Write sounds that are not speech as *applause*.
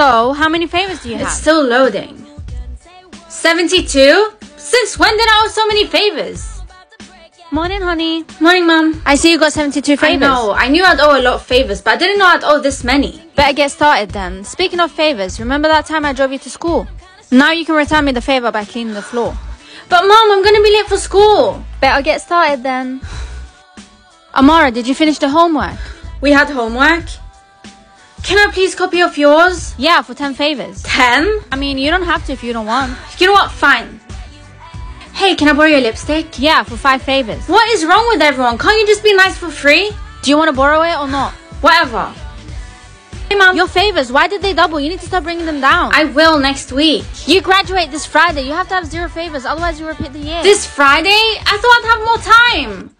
So, how many favors do you have? It's still loading. 72? Since when did I owe so many favors? Morning, honey. Morning, mom. I see you got 72 favors. I know. I knew I'd owe a lot of favors, but I didn't know I'd owe this many. Better get started then. Speaking of favors, remember that time I drove you to school? Now you can return me the favor by cleaning the floor. But mom, I'm gonna be late for school. Better get started then. *sighs* Amara, did you finish the homework? We had homework. Can I please copy off yours? Yeah, for 10 favors. 10? I mean, you don't have to if you don't want. You know what? Fine. Hey, can I borrow your lipstick? Yeah, for 5 favors. What is wrong with everyone? Can't you just be nice for free? Do you want to borrow it or not? Whatever. Hey, Mom. Your favors, why did they double? You need to start bringing them down. I will next week. You graduate this Friday. You have to have zero favors, otherwise you repeat the year. This Friday? I thought I'd have more time.